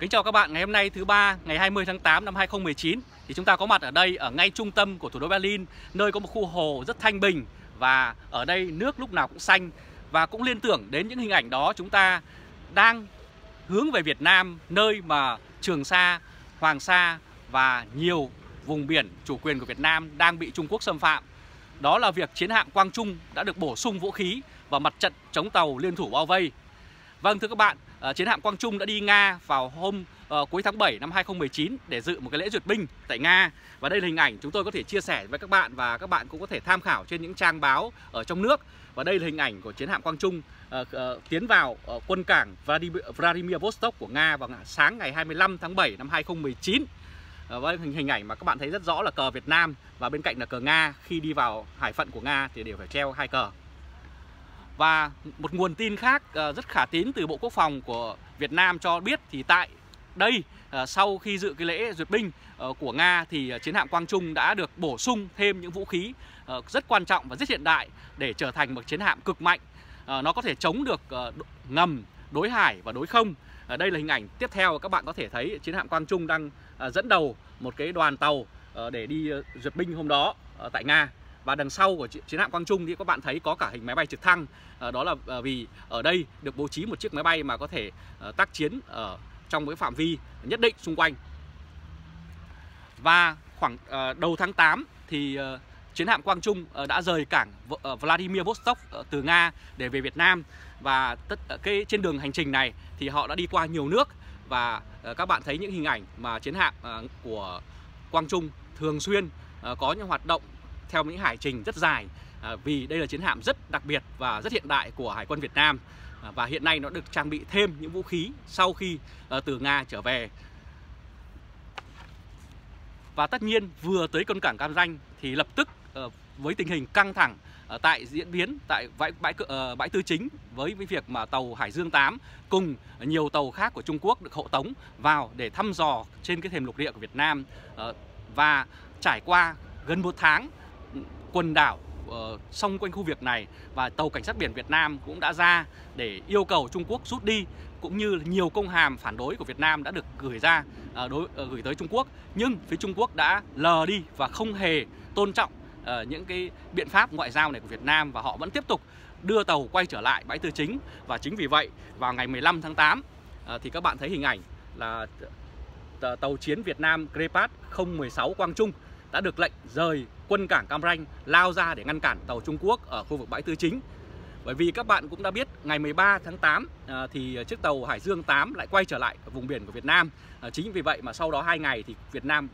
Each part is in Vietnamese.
Kính chào các bạn, ngày hôm nay thứ ba ngày 20 tháng 8 năm 2019 thì chúng ta có mặt ở đây ở ngay trung tâm của thủ đô Berlin, nơi có một khu hồ rất thanh bình và ở đây nước lúc nào cũng xanh và cũng liên tưởng đến những hình ảnh đó chúng ta đang hướng về Việt Nam, nơi mà Trường Sa, Hoàng Sa và nhiều vùng biển chủ quyền của Việt Nam đang bị Trung Quốc xâm phạm. Đó là việc chiến hạm Quang Trung đã được bổ sung vũ khí và mặt trận chống tàu liên thủ bao vây. Vâng thưa các bạn, Ờ, chiến hạm Quang Trung đã đi Nga vào hôm uh, cuối tháng 7 năm 2019 để dự một cái lễ duyệt binh tại Nga. Và đây là hình ảnh chúng tôi có thể chia sẻ với các bạn và các bạn cũng có thể tham khảo trên những trang báo ở trong nước. Và đây là hình ảnh của chiến hạm Quang Trung uh, uh, tiến vào uh, quân cảng Vladimir, Vladimir Vostok của Nga vào sáng ngày 25 tháng 7 năm 2019 với hình hình ảnh mà các bạn thấy rất rõ là cờ Việt Nam và bên cạnh là cờ Nga. Khi đi vào hải phận của Nga thì đều phải treo hai cờ và một nguồn tin khác ờ, rất khả tín từ Bộ Quốc phòng của Việt Nam cho biết thì tại đây ờ, sau khi dự cái lễ duyệt binh ờ, của Nga thì chiến hạm Quang Trung đã được bổ sung thêm những vũ khí rất quan trọng và rất hiện đại để trở thành một chiến hạm cực mạnh. Nó có thể chống được ngầm, đối hải và đối không. Đây là hình ảnh tiếp theo các bạn có thể thấy chiến hạm Quang Trung đang dẫn đầu một cái đoàn tàu để đi duyệt binh hôm đó tại Nga và đằng sau của chiến hạm Quang Trung thì các bạn thấy có cả hình máy bay trực thăng. À, đó là ờ, vì ở đây được bố trí một chiếc máy bay mà có thể à, tác chiến ở trong cái phạm vi nhất định xung quanh. Và khoảng à, đầu tháng 8 thì à, chiến hạm Quang Trung đã rời cảng Vladimir Vostok từ Nga để về Việt Nam. Và tất cái trên đường hành trình này thì họ đã đi qua nhiều nước. Và các bạn thấy những hình ảnh mà chiến hạm của Quang Trung thường xuyên có những hoạt động theo những hải trình rất dài à, vì đây là chiến hạm rất đặc biệt và rất hiện đại của Hải quân Việt Nam. À, và hiện nay nó được trang bị thêm những vũ khí sau khi à, từ Nga trở về. Và tất nhiên vừa tới con cảng Cam Ranh thì lập tức à, với tình hình căng thẳng à, tại diễn biến tại bãi bãi à, bãi tư chính với với việc mà tàu Hải Dương 8 cùng nhiều tàu khác của Trung Quốc được hộ tống vào để thăm dò trên cái thềm lục địa của Việt Nam à, và trải qua gần một tháng quần đảo uh, xung quanh khu vực này và tàu cảnh sát biển Việt Nam cũng đã ra để yêu cầu Trung Quốc rút đi cũng như nhiều công hàm phản đối của Việt Nam đã được gửi ra uh, đối uh, gửi tới Trung Quốc. Nhưng phía Trung Quốc đã lờ đi và không hề tôn trọng uh, những cái biện pháp ngoại giao này của Việt Nam và họ vẫn tiếp tục đưa tàu quay trở lại bãi tư chính. Và chính vì vậy vào ngày 15 tháng 8 uh, thì các bạn thấy hình ảnh là tàu chiến Việt Nam Grepat 016 Quang Trung đã được lệnh rời quân cảng Cam Ranh lao ra để ngăn cản tàu Trung Quốc ở khu vực bãi tư chính. Bởi vì các bạn cũng đã biết ngày 13 tháng 8 à, thì chiếc tàu Hải Dương 8 lại quay trở lại vùng biển của Việt Nam. À, chính vì vậy mà sau đó hai ngày thì Việt Nam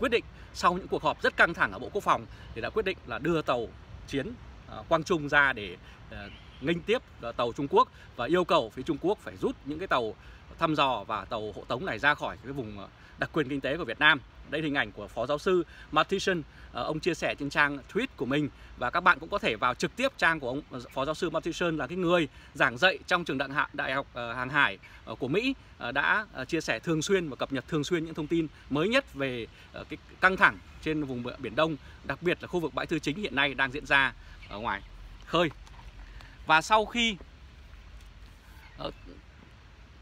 quyết định sau những cuộc họp rất căng thẳng ở Bộ Quốc phòng thì đã quyết định là đưa tàu chiến à, Quang Trung ra để à, nghênh tiếp à, tàu Trung Quốc và yêu cầu phía Trung Quốc phải rút những cái tàu thăm dò và tàu hộ tống này ra khỏi cái vùng à, đặc quyền kinh tế của Việt Nam. Đây là hình ảnh của Phó Giáo sư Matheson, ờ, ông chia sẻ trên trang tweet của mình và các bạn cũng có thể vào trực tiếp trang của ông ờ, Phó Giáo sư Matheson là cái người giảng dạy trong trường đại học, đại học hàng hải của Mỹ đã chia sẻ thường xuyên và cập nhật thường xuyên những thông tin mới nhất về cái căng thẳng trên vùng biển Đông, đặc biệt là khu vực bãi tư chính hiện nay đang diễn ra ở ngoài khơi. Và sau khi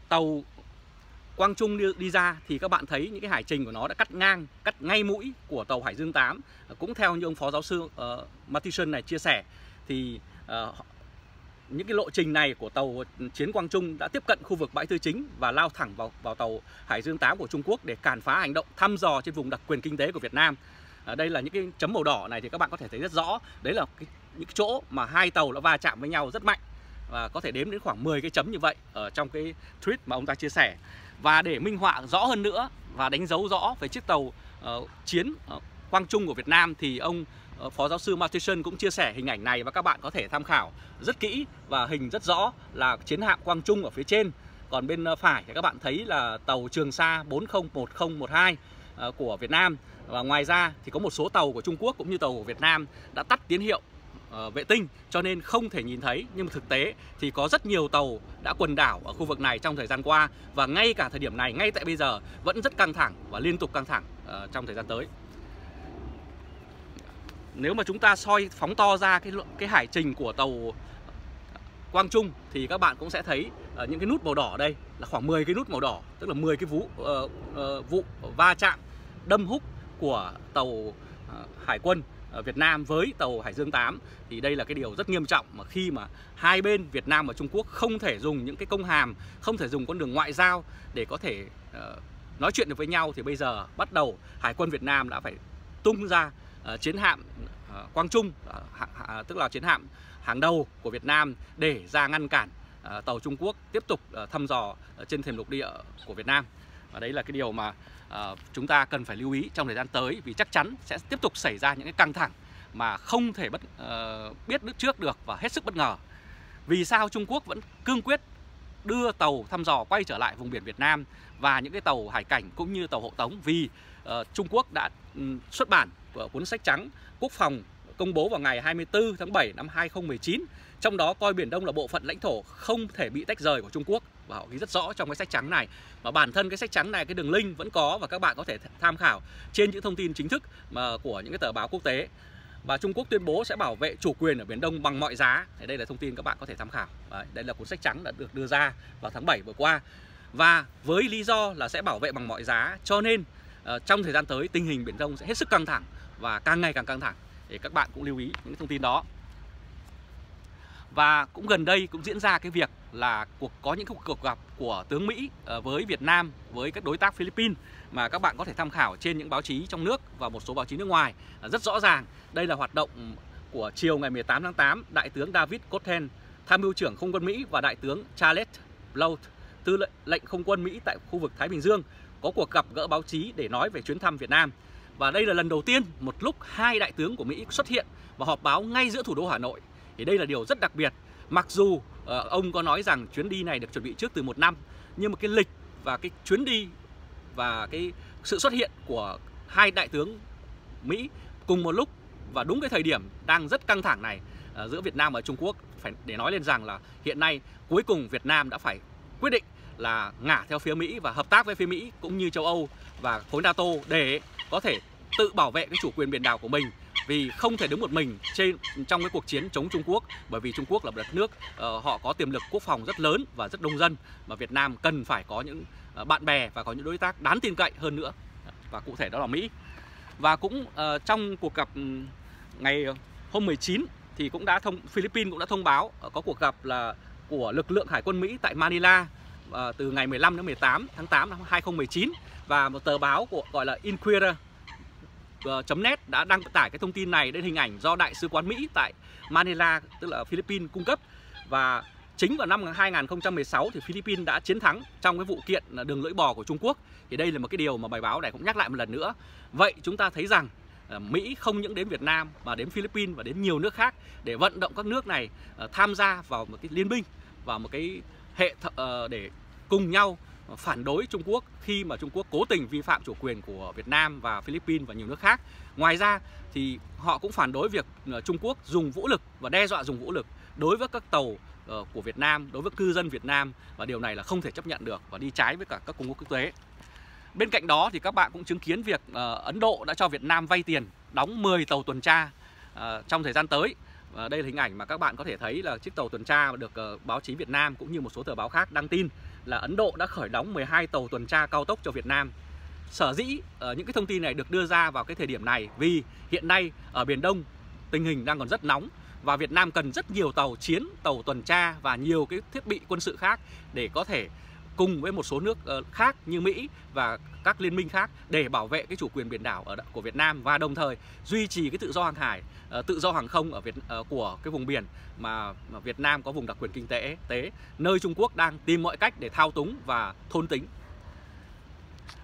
tàu Quang Trung đi, đi ra thì các bạn thấy những cái hải trình của nó đã cắt ngang, cắt ngay mũi của tàu Hải Dương 8. Ờ, cũng theo như ông phó giáo sư ờ, uh, Mathison này chia sẻ thì uh, những cái lộ trình này của tàu chiến Quang Trung đã tiếp cận khu vực bãi tư chính và lao thẳng vào vào tàu Hải Dương 8 của Trung Quốc để càn phá hành động thăm dò trên vùng đặc quyền kinh tế của Việt Nam. À, đây là những cái chấm màu đỏ này thì các bạn có thể thấy rất rõ. Đấy là cái, những cái chỗ mà hai tàu đã va chạm với nhau rất mạnh và có thể đếm đến khoảng 10 cái chấm như vậy ở trong cái tweet mà ông ta chia sẻ. Và để minh họa rõ hơn nữa và đánh dấu rõ về chiếc tàu uh, chiến uh, Quang Trung của Việt Nam thì ông uh, Phó giáo sư Matheson cũng chia sẻ hình ảnh này và các bạn có thể tham khảo rất kỹ và hình rất rõ là chiến hạm Quang Trung ở phía trên. Còn bên phải thì các bạn thấy là tàu Trường Sa 401012 uh, của Việt Nam và ngoài ra thì có một số tàu của Trung Quốc cũng như tàu của Việt Nam đã tắt tín hiệu Ờ, vệ tinh cho nên không thể nhìn thấy. Nhưng mà thực tế thì có rất nhiều tàu đã quần đảo ở khu vực này trong thời gian qua. Và ngay cả thời điểm này ngay tại bây giờ vẫn rất căng thẳng và liên tục căng thẳng uh, trong thời gian tới. Nếu mà chúng ta soi phóng to ra cái cái hải trình của tàu Quang Trung thì các bạn cũng sẽ thấy ờ, những cái nút màu đỏ đây là khoảng 10 cái nút màu đỏ tức là 10 cái vụ uh, uh, vụ va chạm đâm húc của tàu uh, hải quân. Việt Nam với tàu Hải Dương 8 thì đây là cái điều rất nghiêm trọng mà khi mà hai bên Việt Nam và Trung Quốc không thể dùng những cái công hàm, không thể dùng con đường ngoại giao để có thể uh, nói chuyện được với nhau thì bây giờ bắt đầu Hải quân Việt Nam đã phải tung ra uh, chiến hạm uh, Quang Trung uh, uh, tức là chiến hạm hàng đầu của Việt Nam để ra ngăn cản uh, tàu Trung Quốc tiếp tục uh, thăm dò uh, trên thềm lục địa của Việt Nam và đấy là cái điều mà uh, chúng ta cần phải lưu ý trong thời gian tới vì chắc chắn sẽ tiếp tục xảy ra những cái căng thẳng mà không thể bất uh, biết được trước được và hết sức bất ngờ. Vì sao Trung Quốc vẫn cương quyết đưa tàu thăm dò quay trở lại vùng biển Việt Nam và những cái tàu hải cảnh cũng như tàu hộ tống vì uh, Trung Quốc đã um, xuất bản của cuốn sách trắng quốc phòng công bố vào ngày 24 tháng 7 năm 2019 trong đó coi Biển Đông là bộ phận lãnh thổ không thể bị tách rời của Trung Quốc và họ ghi rất rõ trong cái sách trắng này và bản thân cái sách trắng này cái đường link vẫn có và các bạn có thể tham khảo trên những thông tin chính thức mà của những cái tờ báo quốc tế và Trung Quốc tuyên bố sẽ bảo vệ chủ quyền ở Biển Đông bằng mọi giá. Thì đây là thông tin các bạn có thể tham khảo. Đấy, đây là cuốn sách trắng đã được đưa ra vào tháng 7 vừa qua. Và với lý do là sẽ bảo vệ bằng mọi giá, cho nên uh, trong thời gian tới tình hình Biển Đông sẽ hết sức căng thẳng và càng ngày càng căng thẳng. Thì các bạn cũng lưu ý những thông tin đó. Và cũng gần đây cũng diễn ra cái việc là cuộc, có những cuộc gặp của tướng Mỹ ờ, với Việt Nam, với các đối tác Philippines mà các bạn có thể tham khảo trên những báo chí trong nước và một số báo chí nước ngoài. Ờ, rất rõ ràng, đây là hoạt động của chiều ngày 18 tháng 8 đại tướng David Cotten, tham mưu trưởng không quân Mỹ và đại tướng Charles Blount tư lệnh không quân Mỹ tại khu vực Thái Bình Dương, có cuộc gặp gỡ báo chí để nói về chuyến thăm Việt Nam. Và đây là lần đầu tiên một lúc hai đại tướng của Mỹ xuất hiện và họp báo ngay giữa thủ đô Hà Nội thì đây là điều rất đặc biệt. Mặc dù uh, ông có nói rằng chuyến đi này được chuẩn bị trước từ một năm nhưng mà cái lịch và cái chuyến đi và cái sự xuất hiện của hai đại tướng Mỹ cùng một lúc và đúng cái thời điểm đang rất căng thẳng này uh, giữa Việt Nam và Trung Quốc phải để nói lên rằng là hiện nay cuối cùng Việt Nam đã phải quyết định là ngả theo phía Mỹ và hợp tác với phía Mỹ cũng như châu Âu và khối NATO để có thể tự bảo vệ cái chủ quyền biển đảo của mình vì không thể đứng một mình trên trong cái cuộc chiến chống Trung Quốc bởi vì Trung Quốc là một đất nước uh, họ có tiềm lực quốc phòng rất lớn và rất đông dân mà Việt Nam cần phải có những uh, bạn bè và có những đối tác đáng tin cậy hơn nữa. Và cụ thể đó là Mỹ. Và cũng uh, trong cuộc gặp ừ, ngày hôm 19 thì cũng đã thông Philippines cũng đã thông báo uh, có cuộc gặp là của lực lượng hải quân Mỹ tại Manila uh, từ ngày 15 đến 18 tháng 8 năm 2019 và một tờ báo của gọi là Inquirer Ờ, net đã đăng tải cái thông tin này đến hình ảnh do Đại sứ quán Mỹ tại Manila, tức là Philippines cung cấp và chính vào năm 2016 thì Philippines đã chiến thắng trong cái vụ kiện ờ, đường lưỡi bò của Trung Quốc. Thì đây là một cái điều mà bài báo này cũng nhắc lại một lần nữa. Vậy chúng ta thấy rằng ờ, Mỹ không những đến Việt Nam mà đến Philippines và đến nhiều nước khác để vận động các nước này tham gia vào một cái liên minh vào một cái hệ ờ, để cùng nhau phản đối Trung Quốc khi mà Trung Quốc cố tình vi phạm chủ quyền của Việt Nam và Philippines và nhiều nước khác. Ngoài ra thì họ cũng phản đối việc ờ, Trung Quốc dùng vũ lực và đe dọa dùng vũ lực đối với các tàu ờ, của Việt Nam, đối với cư dân Việt Nam và điều này là không thể chấp nhận được và đi trái với cả các công ước quốc tế. Bên cạnh đó thì các bạn cũng chứng kiến việc ờ, Ấn Độ đã cho Việt Nam vay tiền đóng 10 tàu tuần tra trong thời gian tới. Và đây là hình ảnh mà các bạn có thể thấy là chiếc tàu tuần tra được báo chí Việt Nam cũng như một số tờ báo khác đăng tin là Ấn Độ đã khởi đóng 12 tàu tuần tra cao tốc cho Việt Nam. Sở dĩ uh, những cái thông tin này được đưa ra vào cái thời điểm này vì hiện nay ở Biển Đông tình hình đang còn rất nóng và Việt Nam cần rất nhiều tàu chiến, tàu tuần tra và nhiều cái thiết bị quân sự khác để có thể cùng với một số nước ờ, khác như Mỹ và các liên minh khác để bảo vệ cái chủ quyền biển đảo ở của Việt Nam và đồng thời duy trì cái tự do hàng hải, ờ, tự do hàng không ở Việt ờ, của cái vùng biển mà Việt Nam có vùng đặc quyền kinh tế tế nơi Trung Quốc đang tìm mọi cách để thao túng và thôn tính.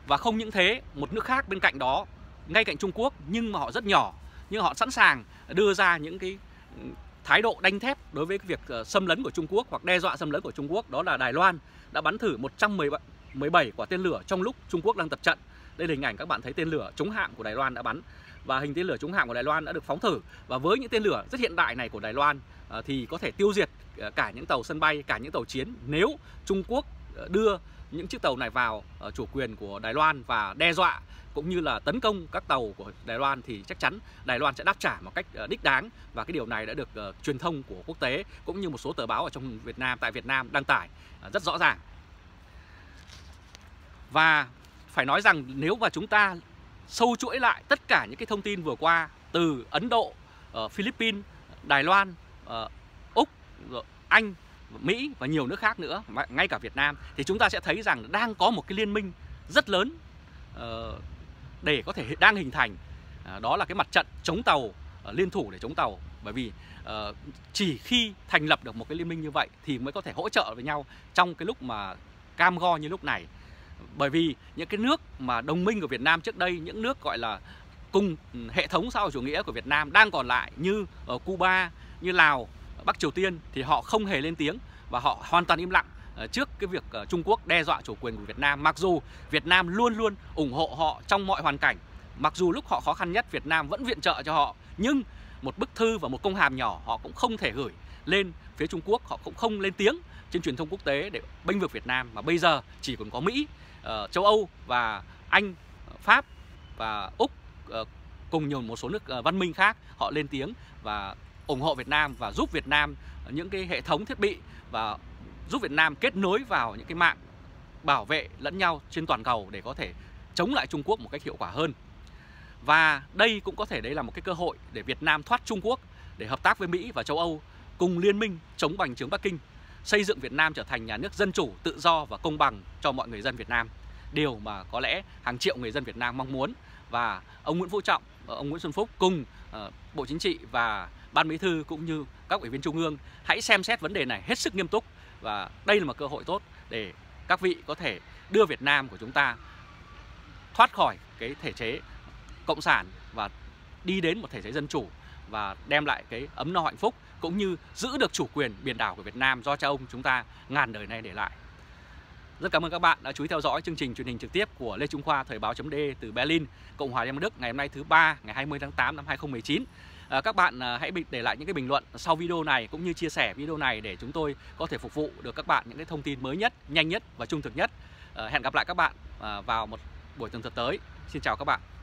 Và không những thế, một nước khác bên cạnh đó ngay cạnh Trung Quốc nhưng mà họ rất nhỏ nhưng họ sẵn sàng đưa ra những cái ừ, thái độ đanh thép đối với việc ờ, xâm lấn của Trung Quốc hoặc đe dọa xâm lấn của Trung Quốc đó là Đài Loan đã bắn thử 117 quả tên lửa trong lúc Trung Quốc đang tập trận. Đây là hình ảnh các bạn thấy tên lửa chống hạm của Đài Loan đã bắn và hình tên lửa chống hạm của Đài Loan đã được phóng thử và với những tên lửa rất hiện đại này của Đài Loan ờ, thì có thể tiêu diệt ờ, cả những tàu sân bay, cả những tàu chiến nếu Trung Quốc đưa những chiếc tàu này vào chủ quyền của Đài Loan và đe dọa cũng như là tấn công các tàu của Đài Loan thì chắc chắn Đài Loan sẽ đáp trả một cách ờ, đích đáng và cái điều này đã được uh, truyền thông của quốc tế cũng như một số tờ báo ở trong Việt Nam tại Việt Nam đăng tải uh, rất rõ ràng. Và phải nói rằng nếu mà chúng ta sâu chuỗi lại tất cả những cái thông tin vừa qua từ Ấn Độ, uh, Philippines, Đài Loan, uh, Úc, Anh, Mỹ và nhiều nước khác nữa, ngay cả Việt Nam thì chúng ta sẽ thấy rằng đang có một cái liên minh rất lớn để có thể đang hình thành à, đó là cái mặt trận chống tàu à, liên thủ để chống tàu. Bởi vì uh, chỉ khi thành lập được một cái liên minh như vậy thì mới có thể hỗ trợ với nhau trong cái lúc mà cam go như lúc này. Bởi vì những cái nước mà đồng minh của Việt Nam trước đây những nước gọi là cùng ừ, hệ thống xã hội chủ nghĩa của Việt Nam đang còn lại như ở Cuba, như Lào, Bắc Triều Tiên thì họ không hề lên tiếng và họ hoàn toàn im lặng. Ờ, trước cái việc ờ, Trung Quốc đe dọa chủ quyền của Việt Nam. Mặc dù Việt Nam luôn luôn ủng hộ họ trong mọi hoàn cảnh, mặc dù lúc họ khó khăn nhất Việt Nam vẫn viện trợ cho họ, nhưng một bức thư và một công hàm nhỏ họ cũng không thể gửi lên phía Trung Quốc, họ cũng không lên tiếng trên truyền thông quốc tế để bênh vực Việt Nam mà bây giờ chỉ còn có Mỹ, uh, châu Âu và Anh, Pháp và Úc uh, cùng nhiều một số nước uh, văn minh khác họ lên tiếng và ủng hộ Việt Nam và giúp Việt Nam những cái hệ thống thiết bị và giúp Việt Nam kết nối vào những cái mạng bảo vệ lẫn nhau trên toàn cầu để có thể chống lại Trung Quốc một cách hiệu quả hơn. Và đây cũng có thể đây là một cái cơ hội để Việt Nam thoát Trung Quốc để hợp tác với Mỹ và châu Âu cùng liên minh chống bành trướng Bắc Kinh, xây dựng Việt Nam trở thành nhà nước dân chủ, tự do và công bằng cho mọi người dân Việt Nam. Điều mà có lẽ hàng triệu người dân Việt Nam mong muốn và ông Nguyễn Phú Trọng, ông Nguyễn Xuân Phúc cùng ờ, Bộ Chính trị và Ban Bí thư cũng như các ủy viên trung ương hãy xem xét vấn đề này hết sức nghiêm túc và đây là một cơ hội tốt để các vị có thể đưa Việt Nam của chúng ta thoát khỏi cái thể chế cộng sản và đi đến một thể chế dân chủ và đem lại cái ấm no hạnh phúc cũng như giữ được chủ quyền biển đảo của Việt Nam do cha ông chúng ta ngàn đời nay để lại. Rất cảm ơn các bạn đã chú ý theo dõi chương trình truyền hình trực tiếp của Lê Trung Khoa Thời Báo .de từ Berlin, Cộng hòa Liên bang Đức ngày hôm nay thứ ba ngày 20 tháng 8 năm 2019. À, các bạn ờ, hãy để lại những cái bình luận sau video này cũng như chia sẻ video này để chúng tôi có thể phục vụ được các bạn những cái thông tin mới nhất, nhanh nhất và trung thực nhất. À, hẹn gặp lại các bạn vào một buổi tuần thật tới. Xin chào các bạn.